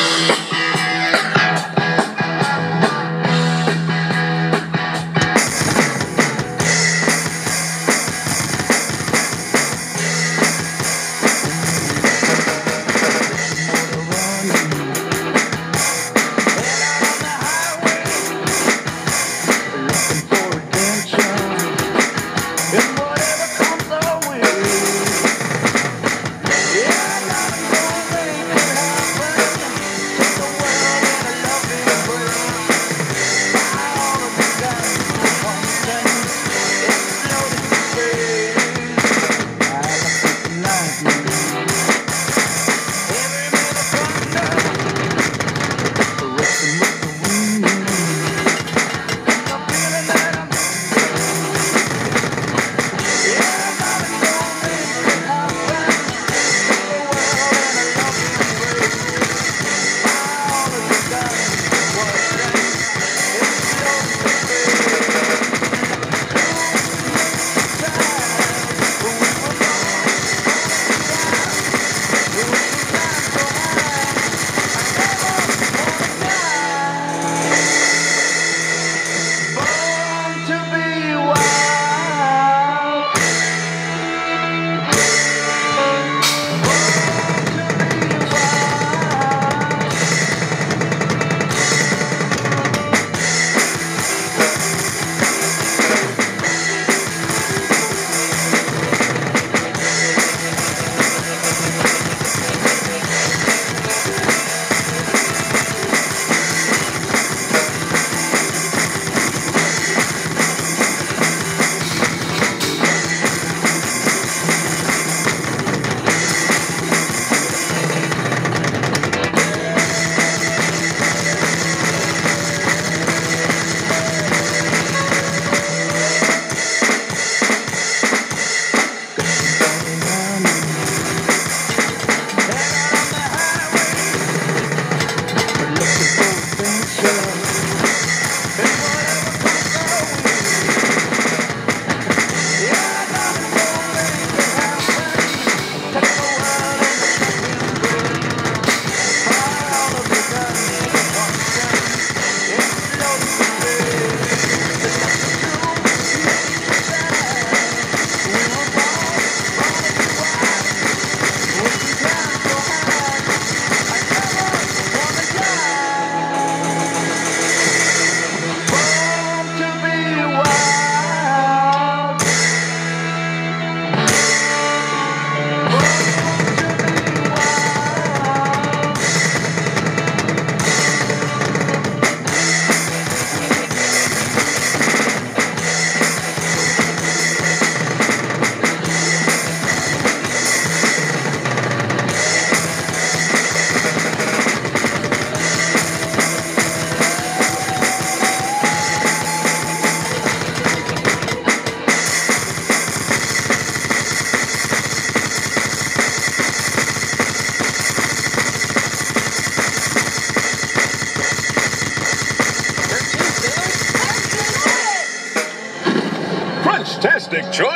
Yeah. Fantastic choice.